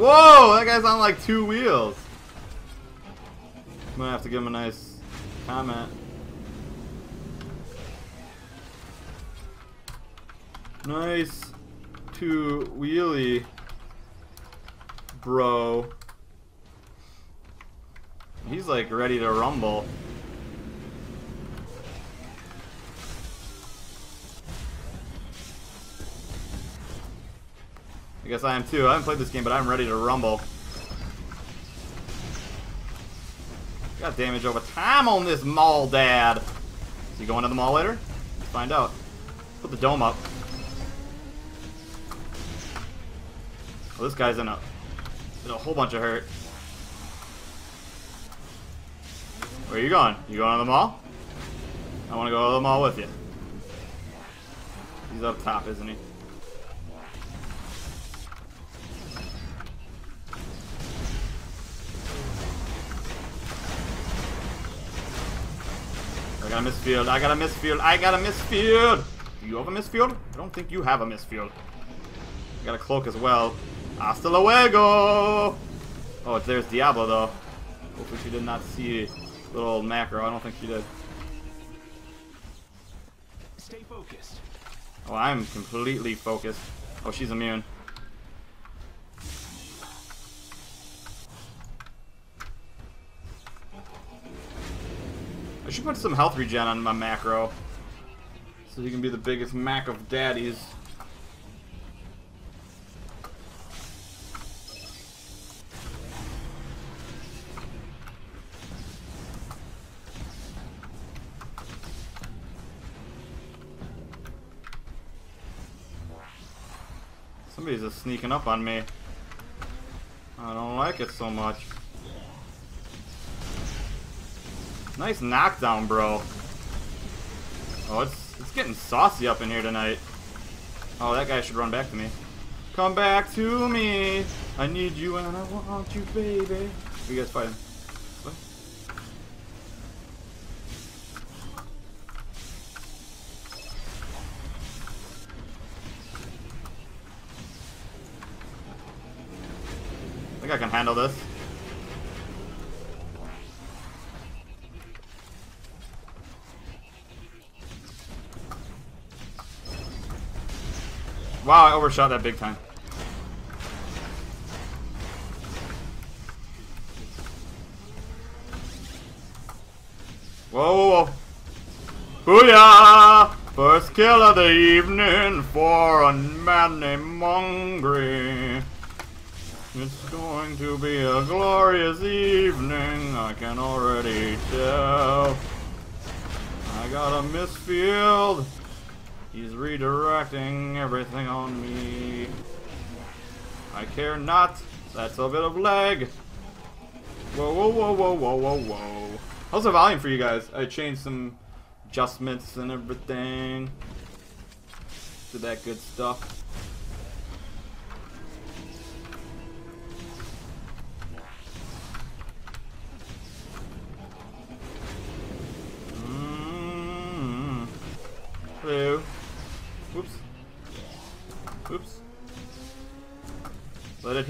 Whoa, that guy's on like two wheels. I'm gonna have to give him a nice comment. Nice two wheelie, bro. He's like ready to rumble. Guess I am too. I haven't played this game, but I'm ready to rumble. Got damage over time on this mall, Dad. Is he going to the mall later? Let's find out. Put the dome up. Well, this guy's in a, in a whole bunch of hurt. Where are you going? You going to the mall? I want to go to the mall with you. He's up top, isn't he? I got a mist field. I got a mist field. I got a mist field. Do you have a mist field? I don't think you have a mist field. I got a cloak as well. Hasta luego! Oh, there's Diablo, though. Hopefully she did not see little old macro. I don't think she did. Stay focused. Oh, I'm completely focused. Oh, she's immune. I should put some health regen on my macro. So he can be the biggest mac of daddies. Somebody's just sneaking up on me. I don't like it so much. Nice knockdown, bro. Oh, it's it's getting saucy up in here tonight. Oh, that guy should run back to me. Come back to me. I need you and I want you, baby. You guys fighting? What? I think I can handle this. Wow, I overshot that big time. Whoa, whoa, whoa. Booyah! First kill of the evening for a man named Mungry. It's going to be a glorious evening, I can already tell. I got a mist field. He's redirecting everything on me. I care not. That's a bit of lag. Whoa, whoa, whoa, whoa, whoa, whoa, whoa. How's the volume for you guys? I changed some adjustments and everything. Did that good stuff.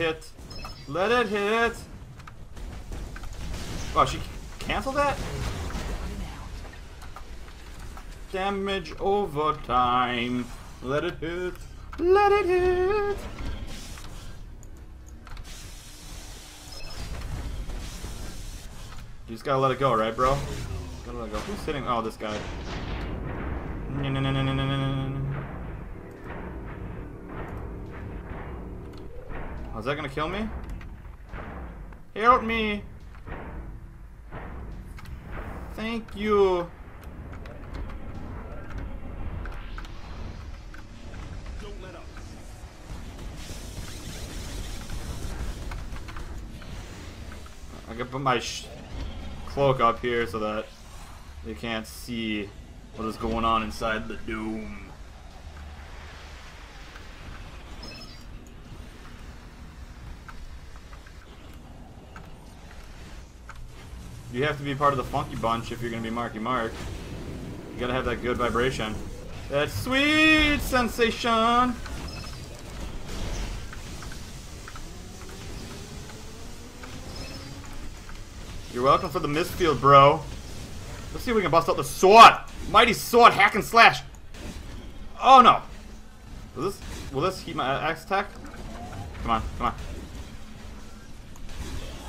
Hit. Let it hit. Oh, she canceled that? Damage over time. Let it hit. Let it hit. You just gotta let it go, right, bro? Gotta let it go. Who's sitting? Oh, this guy. No, no, no, no, no, no, no, is that gonna kill me? Help me! Thank you. I can put my cloak up here so that they can't see what is going on inside the dome. You have to be part of the funky bunch if you're gonna be Marky Mark. You gotta have that good vibration. That sweet sensation! You're welcome for the mist field, bro. Let's see if we can bust out the sword! Mighty sword, hack and slash! Oh no! Will this, will this heat my axe attack? Come on, come on.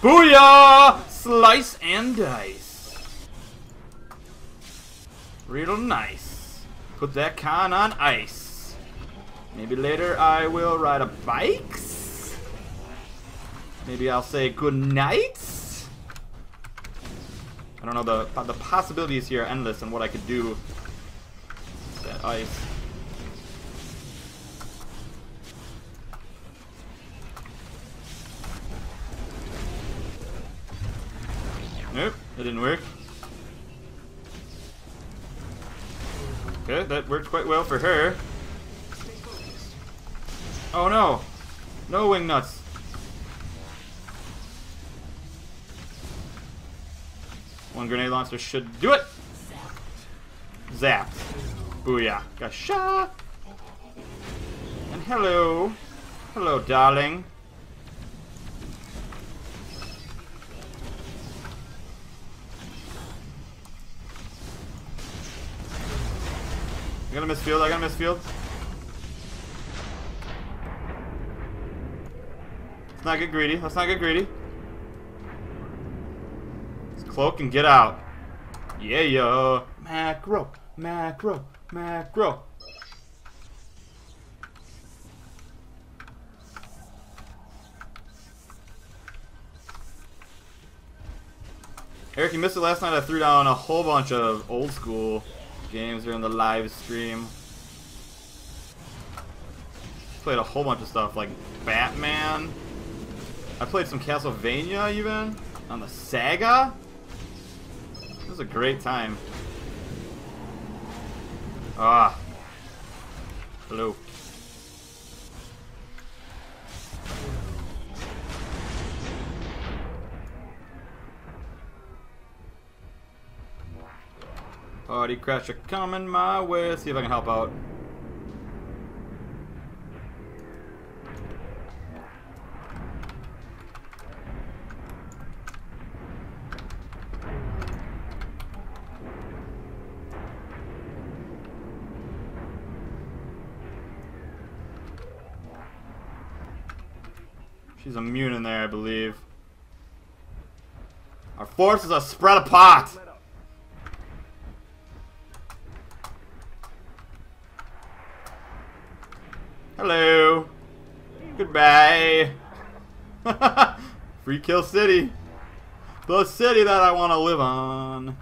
Booyah! Slice and dice. Real nice. Put that con on ice. Maybe later I will ride a bike. Maybe I'll say good night. I don't know the the possibilities here are endless and what I could do. That ice. Nope, that didn't work. Okay, that worked quite well for her. Oh no! No wing nuts. One grenade launcher should do it! Zapped. Booyah. Got shot! And hello. Hello, darling. I got a mist field, I got a mist field. Let's not get greedy. Let's not get greedy. Let's cloak and get out. Yeah, yeah. Macro, macro, macro. Eric, you missed it last night. I threw down a whole bunch of old school games during the live stream. Played a whole bunch of stuff like Batman. I played some Castlevania even on the Sega. It was a great time. Ah. Hello. Party crasher coming my way. Let's see if I can help out. She's immune in there, I believe. Our forces are spread apart. Let up. Hello. Goodbye. Free Kill City. The city that I want to live on.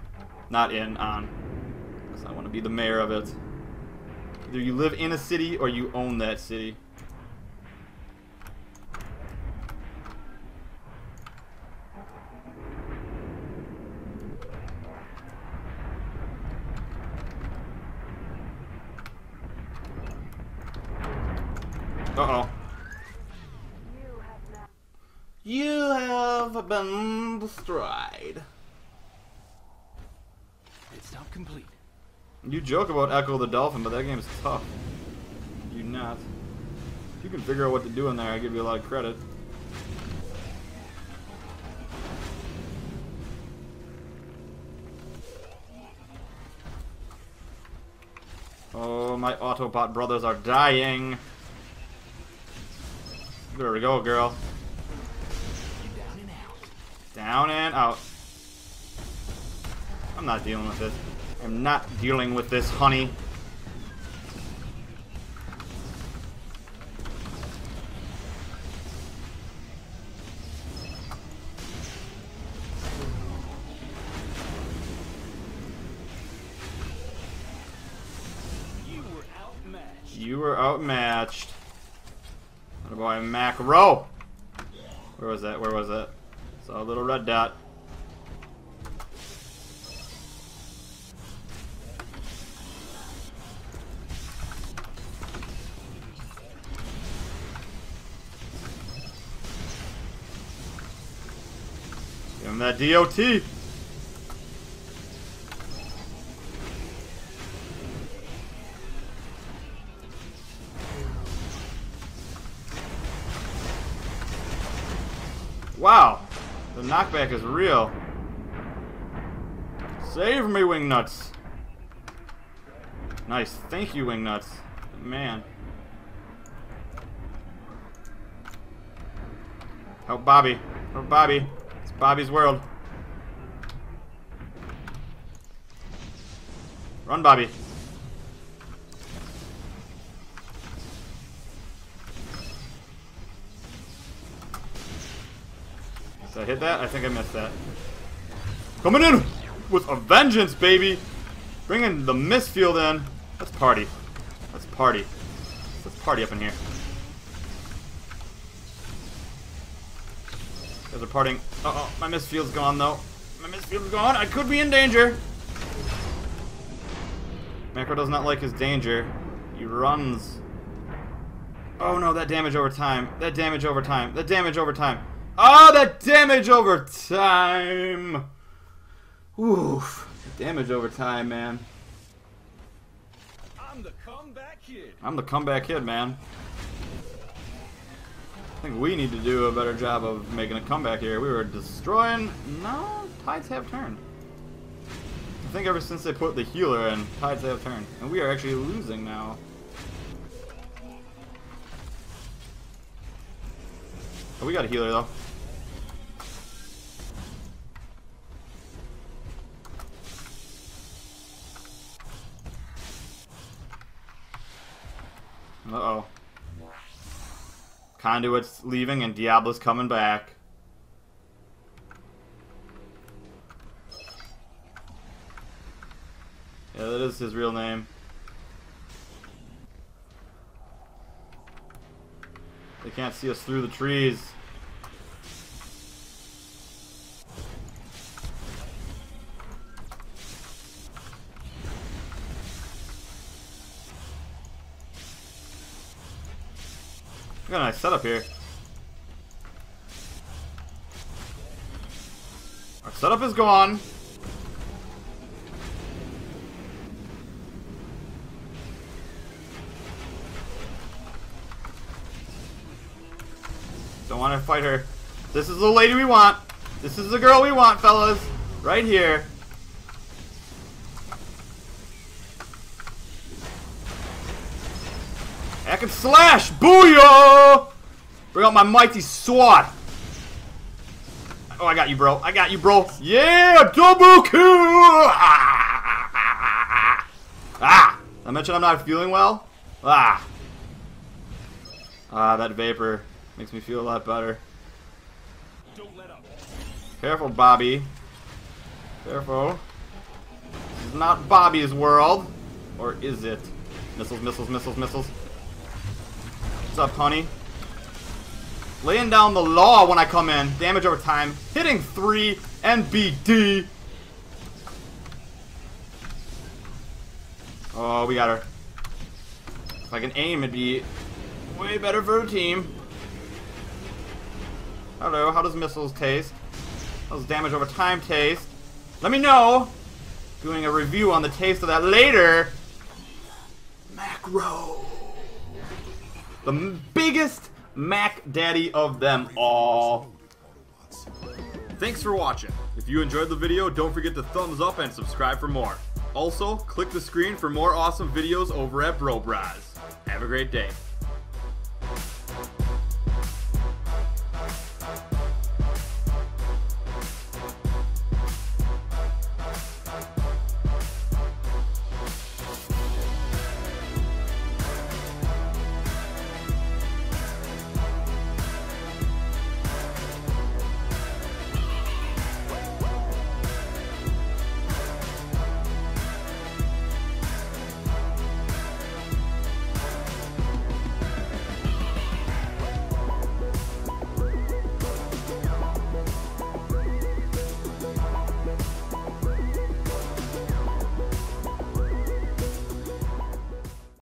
Not in, on. Because I want to be the mayor of it. Either you live in a city or you own that city. Uh-oh. You have been destroyed. Pit stop complete. You joke about Ecco the Dolphin, but that game is tough. You not. If you can figure out what to do in there, I give you a lot of credit. Oh, my Autobot brothers are dying. There we go, girl. Down and out. I'm not dealing with this. I'm not dealing with this, honey. You were outmatched. You were outmatched. What boy Macro? Where was that? Where was that? Saw a little red dot. That DOT. Wow, the knockback is real. Save me, Wingnuts! Nice. Thank you, Wingnuts. Man. Help Bobby. Help Bobby. Bobby's world. Run, Bobby. Did I hit that? I think I missed that. Coming in with a vengeance, baby! Bringing the mist field in. Let's party. Let's party. Let's party up in here. Guys are partying. Uh oh, my mist field's gone though. My mist field's gone. I could be in danger. Macro does not like his danger. He runs. Oh no, that damage over time. That damage over time. That damage over time. Oh, that damage over time. Oof. Damage over time, man. I'm the comeback kid. I'm the comeback kid, man. I think we need to do a better job of making a comeback here. We were destroying... No, tides have turned. I think ever since they put the healer in, tides have turned. And we are actually losing now. Oh, we got a healer, though. Uh-oh. Conduit's leaving and Diablo's coming back. Yeah, that is his real name. They can't see us through the trees. Setup here. Our setup is gone. Don't want to fight her. This is the lady we want. This is the girl we want, fellas. Right here. I can slash! Booyah! Bring out my mighty sword. Oh, I got you, bro. I got you, bro. Yeah! Double kill! Ah! I mentioned I'm not feeling well? Ah. Ah, that vapor makes me feel a lot better. Don't let up. Careful, Bobby. Careful. This is not Bobby's world. Or is it? Missiles, missiles, missiles, missiles. What's up, honey? Laying down the law when I come in. Damage over time. Hitting 3. NBD. Oh, we got her. If I can aim, it'd be way better for the team. Hello, how does missiles taste? How does damage over time taste? Let me know! Doing a review on the taste of that later. Macro. The biggest Mac Daddy of them all. Thanks for watching. If you enjoyed the video, don't forget to thumbs up and subscribe for more. Also, click the screen for more awesome videos over at Bro Brahs. Have a great day.